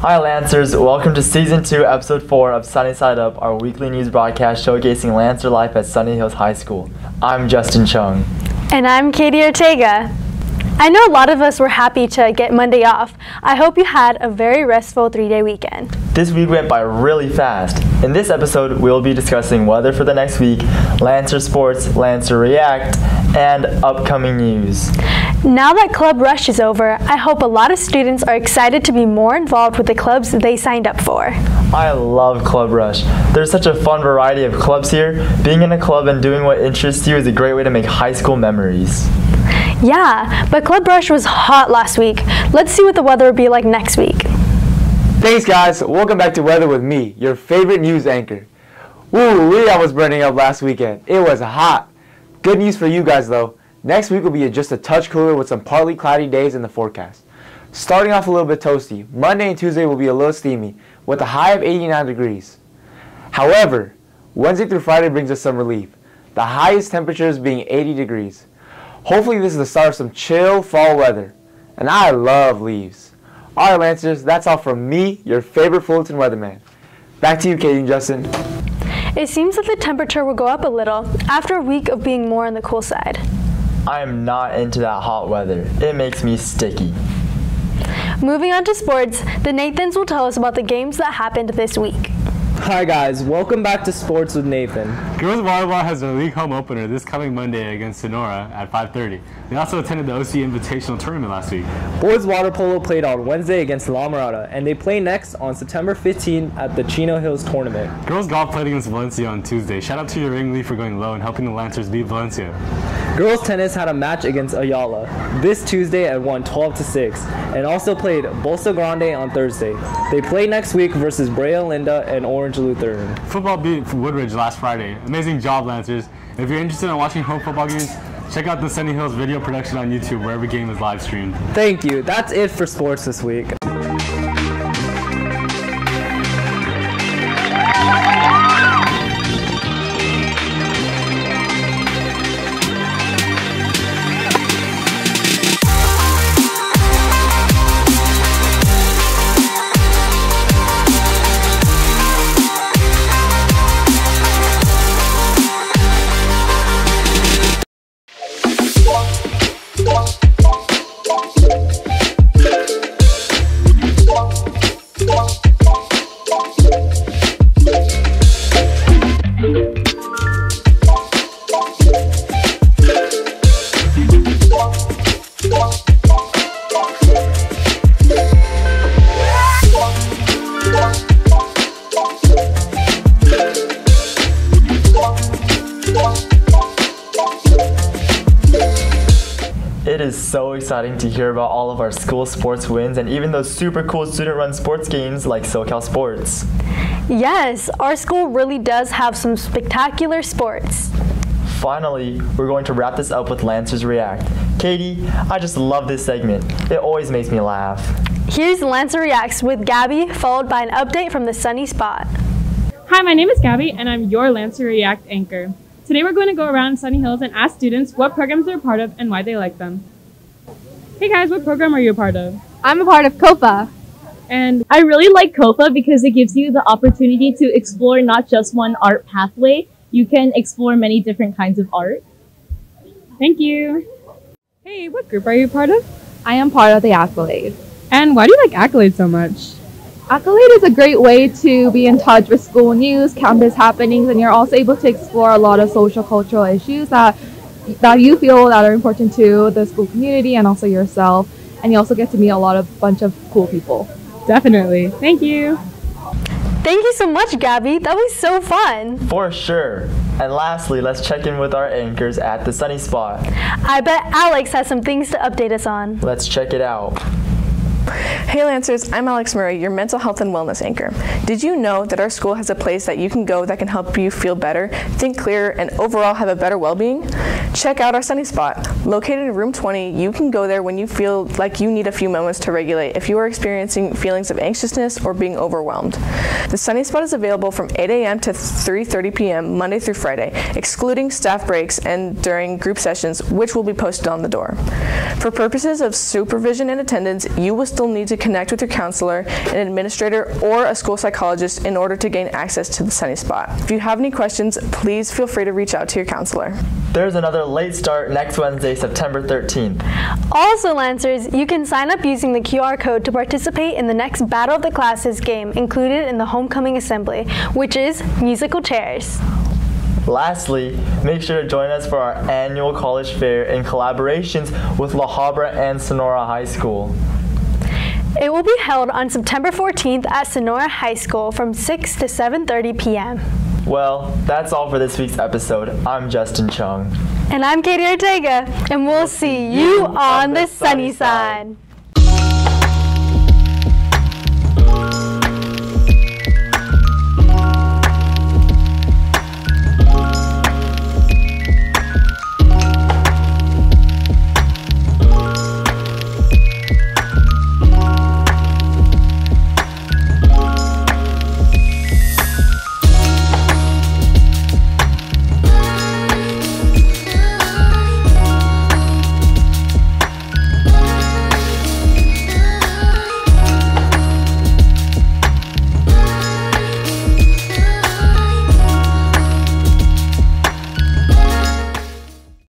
Hi Lancers, welcome to season 2, episode 4 of Sunny Side Up, our weekly news broadcast showcasing Lancer life at Sunny Hills High School. I'm Justin Chung. And I'm Katie Ortega. I know a lot of us were happy to get Monday off. I hope you had a very restful three day weekend. This week went by really fast. In this episode, we'll be discussing weather for the next week, Lancer Sports, Lancer React, and upcoming news. Now that Club Rush is over, I hope a lot of students are excited to be more involved with the clubs they signed up for. I love Club Rush. There's such a fun variety of clubs here. Being in a club and doing what interests you is a great way to make high school memories. Yeah, but Club Rush was hot last week. Let's see what the weather will be like next week. Thanks, guys. Welcome back to Weather with me, your favorite news anchor. Woo, we was burning up last weekend. It was hot. Good news for you guys, though. Next week will be just a touch cooler with some partly cloudy days in the forecast. Starting off a little bit toasty, Monday and Tuesday will be a little steamy with a high of 89 degrees. However, Wednesday through Friday brings us some relief, the highest temperatures being 80 degrees. Hopefully this is the start of some chill fall weather. And I love leaves. Alright Lancers, that's all from me, your favorite Fullerton weatherman. Back to you, Katie and Justin. It seems that the temperature will go up a little after a week of being more on the cool side. I am not into that hot weather. It makes me sticky. Moving on to sports, the Nathans will tell us about the games that happened this week. Hi guys, welcome back to Sports with Nathan. Girls volleyball has their league home opener this coming Monday against Sonora at 5:30. They also attended the OC Invitational Tournament last week. Boys water polo played on Wednesday against La Mirada, and they play next on September 15 at the Chino Hills Tournament. Girls golf played against Valencia on Tuesday. Shout out to your ring lead for going low and helping the Lancers beat Valencia. Girls tennis had a match against Ayala this Tuesday and won 12 to 6, and also played Bolsa Grande on Thursday. They play next week versus Brea Olinda and Orange Lutheran. Football beat Woodbridge last Friday. Amazing job, Lancers. If you're interested in watching home football games, check out the Sunny Hills video production on YouTube where every game is live streamed. Thank you. That's it for sports this week. It is so exciting to hear about all of our school sports wins and even those super cool student run sports games like SoCal Sports. Yes, our school really does have some spectacular sports. Finally, we're going to wrap this up with Lancers React. Katie, I just love this segment. It always makes me laugh. Here's Lancer Reacts with Gabby, followed by an update from the sunny spot. Hi, my name is Gabby, and I'm your Lancer React anchor. Today we're going to go around Sunny Hills and ask students what programs they're a part of and why they like them. Hey guys, what program are you a part of? I'm a part of COPA. And I really like COPA because it gives you the opportunity to explore not just one art pathway, you can explore many different kinds of art. thank you. Hey, what group are you part of? I am part of the Accolade. And why do you like Accolade so much? Accolade is a great way to be in touch with school news, campus happenings, and you're also able to explore a lot of social cultural issues that that you feel that are important to the school community and also yourself. And you also get to meet a lot of bunch of cool people. Definitely. Thank you. Thank you so much, Gabby. That was so fun. For sure. And lastly, let's check in with our anchors at the Sunny Spot. I bet Alex has some things to update us on. Let's check it out. Hey Lancers, I'm Alex Murray, your mental health and wellness anchor. Did you know that our school has a place that you can go that can help you feel better, think clearer, and overall have a better well being? Check out our Sunny Spot. Located in room 20, you can go there when you feel like you need a few moments to regulate if you are experiencing feelings of anxiousness or being overwhelmed. The Sunny Spot is available from 8 a.m. to 3:30 p.m. Monday through Friday, excluding staff breaks and during group sessions, which will be posted on the door. For purposes of supervision and attendance, you will still need to connect with your counselor, an administrator, or a school psychologist in order to gain access to the Sunny Spot. If you have any questions, please feel free to reach out to your counselor. There's another late start next Wednesday, September 13th. Also, Lancers, you can sign up using the QR code to participate in the next Battle of the Classes game included in the Homecoming Assembly, which is musical chairs. Lastly, make sure to join us for our annual college fair in collaborations with La Habra and Sonora High School. It will be held on September 14th at Sonora High School from 6 to 7:30 p.m. Well, that's all for this week's episode. I'm Justin Chung. And I'm Katie Ortega, and we'll see you on the sunny side.